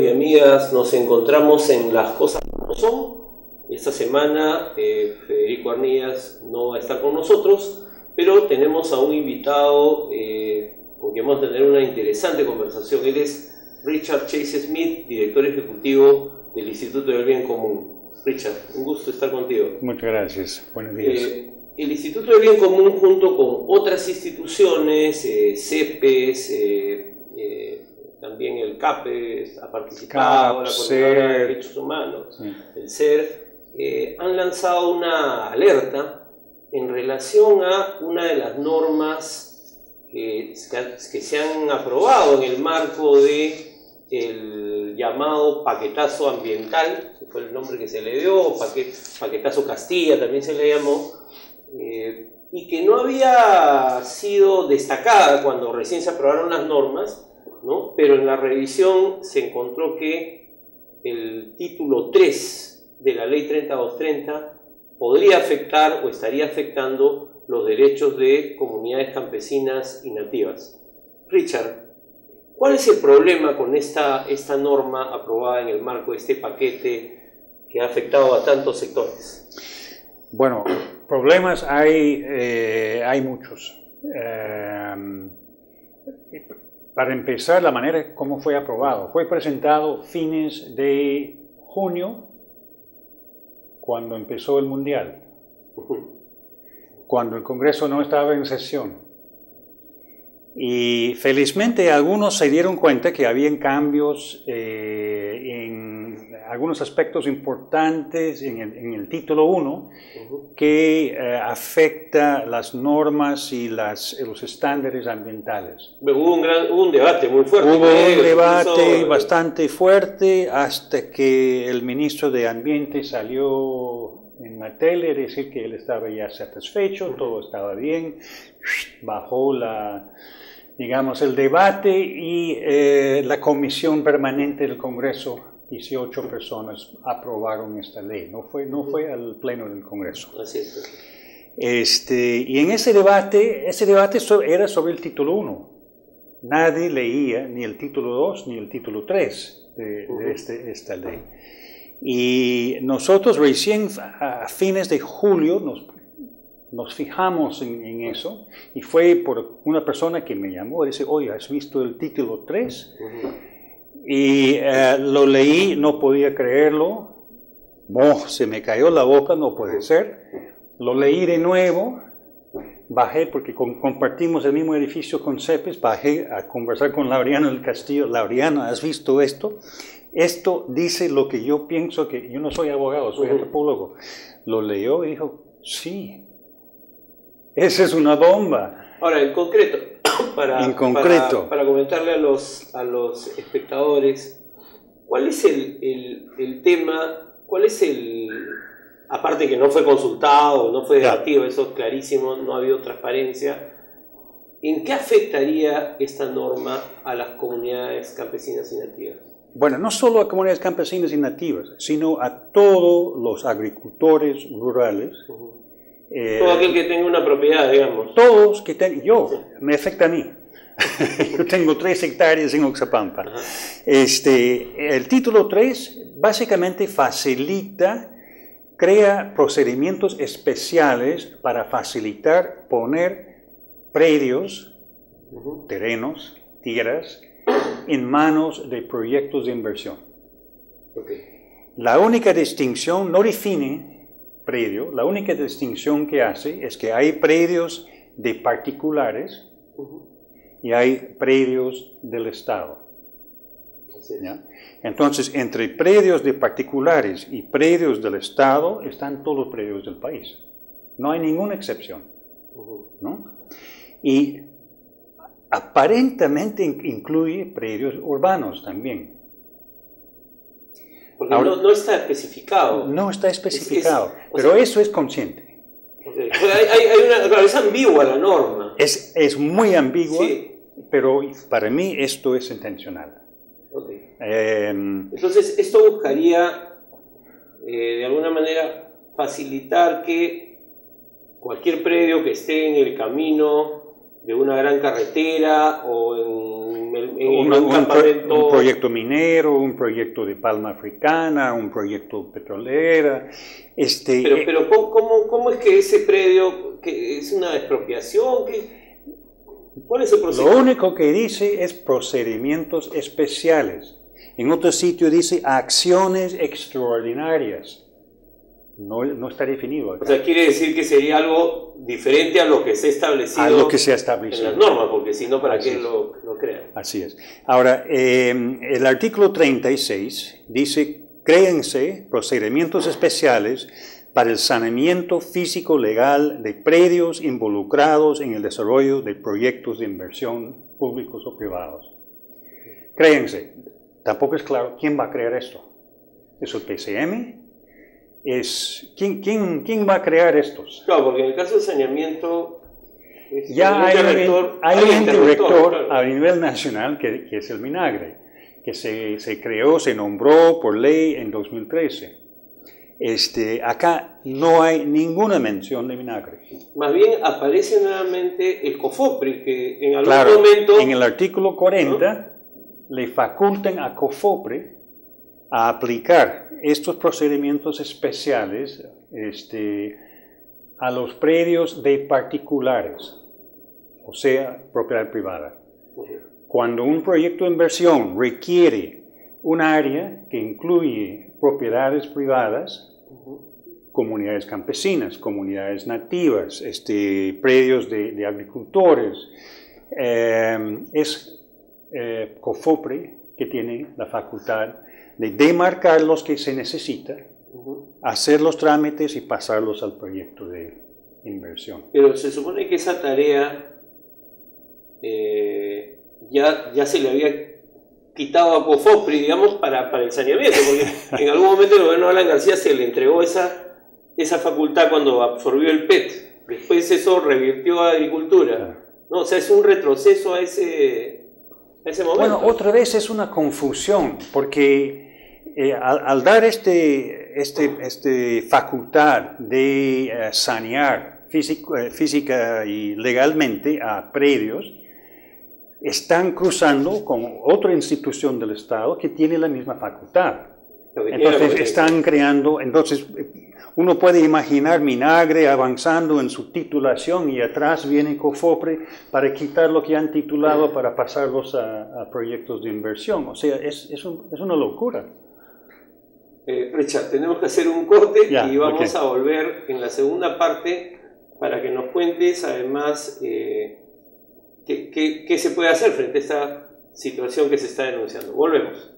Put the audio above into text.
amigos y amigas, nos encontramos en Las Cosas Como Son. Esta semana eh, Federico Arnillas no va a estar con nosotros, pero tenemos a un invitado eh, con quien vamos a tener una interesante conversación. Él es Richard Chase Smith, director ejecutivo del Instituto del Bien Común. Richard, un gusto estar contigo. Muchas gracias. Buenos días. Eh, el Instituto del Bien Común, junto con otras instituciones, eh, CEPES, también el CAPES, ha participado, CAP, la Coordinadora de SER. Derechos Humanos, Sí. el SER, eh, han lanzado una alerta en relación a una de las normas que, que se han aprobado en el marco de el llamado paquetazo ambiental, que fue el nombre que se le dio, paquet- paquetazo Castilla también se le llamó, eh, y que no había sido destacada cuando recién se aprobaron las normas, ¿no? pero en la revisión se encontró que el título 3 de la ley 3230 podría afectar o estaría afectando los derechos de comunidades campesinas y nativas. Richard, ¿cuál es el problema con esta, esta norma aprobada en el marco de este paquete que ha afectado a tantos sectores? Bueno, problemas hay, eh, hay muchos. Eh, para empezar, la manera como fue aprobado. Fue presentado fines de junio, cuando empezó el Mundial, cuando el Congreso no estaba en sesión. Y felizmente algunos se dieron cuenta que habían cambios eh, algunos aspectos importantes en el, en el título 1 Ujú. que eh, afecta las normas y las, los estándares ambientales. Hubo un, gran, hubo un debate muy fuerte. Hubo eh, un debate incluso- bastante fuerte hasta que el ministro de Ambiente salió en la tele decir que él estaba ya satisfecho, todo estaba bien, bajó la, digamos, el debate y eh, la comisión permanente del Congreso, 18 personas aprobaron esta ley, no fue, no fue al pleno del Congreso. Así es. Este, y en ese debate, ese debate era sobre el título 1. Nadie leía ni el título 2 ni el título 3 de, de este- esta ley. Y nosotros recién a fines de julio nos, nos fijamos en, en eso y fue por una persona que me llamó y dice, oye, ¿has visto el título 3? Ujú. Y eh, lo leí, no podía creerlo. Oh, se me cayó la boca, no puede ser. Lo leí de nuevo, bajé porque com- compartimos el mismo edificio con CEPES, bajé a conversar con Laureano del Castillo. Laureano, ¿has visto esto? Esto dice lo que yo pienso que yo no soy abogado, soy antropólogo. Lo leyó y dijo, sí, esa es una bomba. Ahora, en concreto, para, En concreto. para, para comentarle a los, a los espectadores, ¿cuál es el, el- el tema, cuál es el, aparte que no fue consultado, no fue Claro. debatido, eso es clarísimo, no ha habido transparencia, ¿en qué afectaría esta norma a las comunidades campesinas y nativas? Bueno, no solo a comunidades campesinas y nativas, sino a todos los agricultores rurales. Ujú. Eh, Todo aquel que tenga una propiedad, digamos. todos que tengan, yo, me afecta a mí. yo tengo tres hectáreas en Oxapampa. Ajá. Este, el título 3 básicamente facilita, crea procedimientos especiales para facilitar poner predios, terrenos, tierras, en manos de proyectos de inversión. Ok. La única distinción no define predio, la única distinción que hace es que hay predios de particulares y hay predios del Estado. ¿ya? Entonces, entre predios de particulares y predios del Estado están todos los predios del país. No hay ninguna excepción. ¿no? Y aparentemente in- incluye predios urbanos también. Porque Ahora- no, no está especificado. No está especificado, pero sea- eso es consciente. Hay, hay- una, claro, es ambigua la norma. Es, es muy ambiguo, Sí. pero para mí esto es intencional. Em, Entonces, esto buscaría, eh, de alguna manera, facilitar que cualquier predio que esté en el camino de una gran carretera o en en, el, en un, un un campamento. pro- un proyecto minero, un proyecto de palma africana, un proyecto petrolera. Este, Pero, eh, pero ¿cómo, cómo, cómo es que ese predio que es una expropiación? ¿Qué- ¿Cuál es el proceso? Lo único que dice es procedimientos especiales. En otro sitio dice acciones extraordinarias. No, no está definido. acá. O sea, quiere decir que sería algo diferente a lo que se ha establecido a lo que se ha en establecido. las normas, porque si no, ¿para Así qué lo, lo crean? Así es. Ahora, eh, el artículo 36 dice, créense procedimientos especiales para el saneamiento físico legal de predios involucrados en el desarrollo de proyectos de inversión públicos o privados. Créense, tampoco es claro quién va a crear esto. ¿Es el PCM? ¿Es, ¿quién, quién, quién va a crear estos? Claro, porque en el caso del saneamiento, es- Ya hay, ente un- rector- hay hay un ente ente rector, rector claro. a nivel nacional que, que es el Minagre, que se, se creó, se nombró por ley en 2013. Este, acá no hay ninguna mención de Minagre. Más bien aparece nuevamente el COFOPRI, que en algún Claro, momento... en el artículo 40 le facultan a COFOPRE a aplicar estos procedimientos especiales este, a los predios de particulares, o sea, propiedad privada. Cuando un proyecto de inversión requiere un área que incluye propiedades privadas, comunidades campesinas, comunidades nativas, este, predios de, agricultores, eh, es eh, COFOPRE que tiene la facultad de demarcar los que se necesita, hacer los trámites y pasarlos al proyecto de inversión. Pero se supone que esa tarea eh, ya, ya se le había quitado a COFOPRI, digamos, para, para el saneamiento, porque en algún momento el gobierno de Alan García se le entregó esa, esa facultad cuando absorbió el PET. Después eso revirtió a agricultura. Claro. No, o sea, es un retroceso a ese, a ese momento. Bueno, otra vez es una confusión, porque eh, al, al dar este, este, este facultad de eh, sanear físico- eh, física y legalmente a predios, están cruzando con otra institución del Estado que tiene la misma facultad. Entonces están creando, entonces uno puede imaginar Minagre avanzando en su titulación y atrás viene Cofopre para quitar lo que han titulado para pasarlos a, a proyectos de inversión. O sea, es, es, un- es una locura. Eh, Richard, tenemos que hacer un corte y vamos a volver en la segunda parte para que nos cuentes además eh, qué, qué- qué se puede hacer frente a esta situación que se está denunciando. Volvemos.